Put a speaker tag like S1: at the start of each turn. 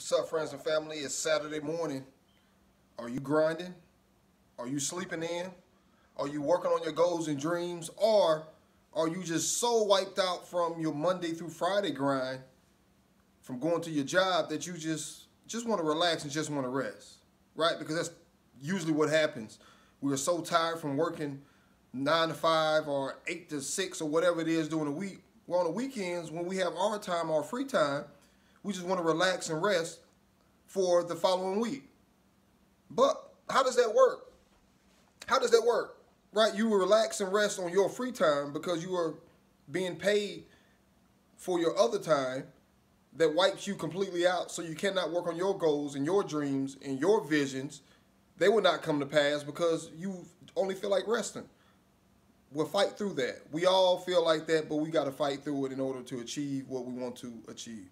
S1: What's up, friends and family? It's Saturday morning. Are you grinding? Are you sleeping in? Are you working on your goals and dreams? Or are you just so wiped out from your Monday through Friday grind, from going to your job that you just just want to relax and just want to rest, right? Because that's usually what happens. We are so tired from working nine to five or eight to six or whatever it is during the week. Well, on the weekends when we have our time, our free time, we just want to relax and rest for the following week. But how does that work? How does that work? Right? You will relax and rest on your free time because you are being paid for your other time that wipes you completely out so you cannot work on your goals and your dreams and your visions. They will not come to pass because you only feel like resting. We'll fight through that. We all feel like that, but we got to fight through it in order to achieve what we want to achieve.